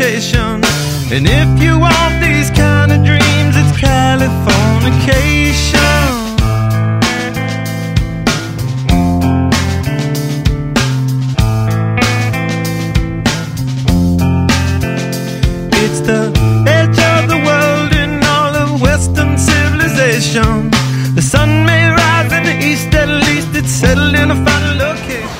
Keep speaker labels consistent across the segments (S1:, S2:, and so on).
S1: civilization. And if you want these kind of dreams, it's Californication. It's the edge of the world in all of Western civilization. The sun may rise in the east, at least it's settled in a final location.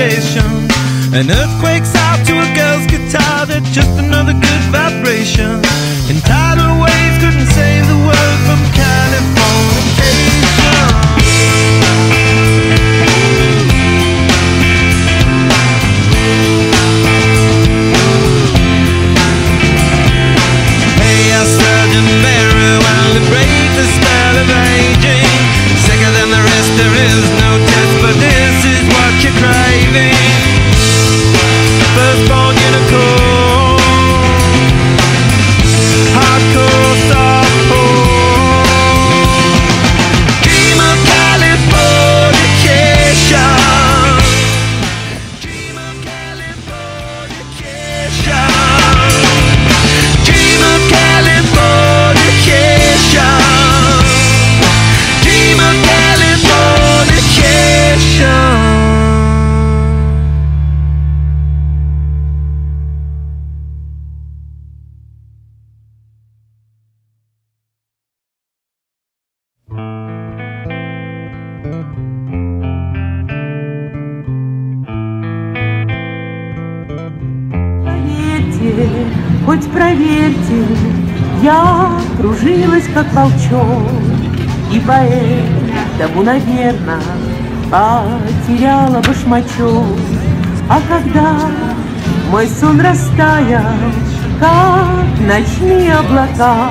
S1: creation. An earthquake's out to a girl's guitar, that's just another good vibration.
S2: Хоть проверьте, я кружилась, как волчок, и поэтому, наверное, потеряла башмачок. А когда мой сон растаял, как ночные облака,